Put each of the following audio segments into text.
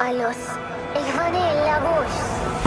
a los, el van la voz.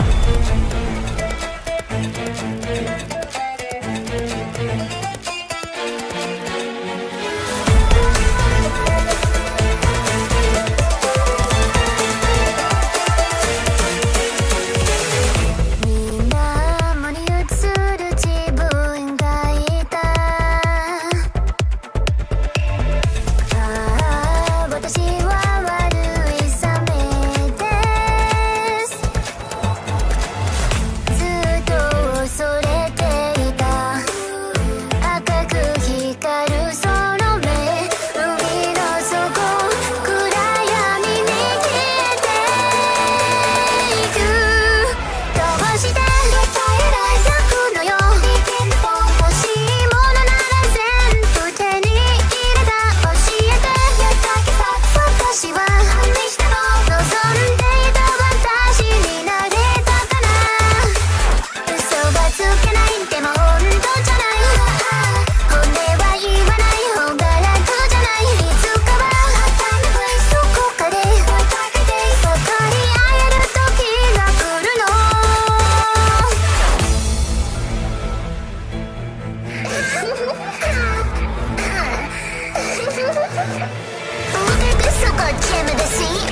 Look at this so-called gem of the sea.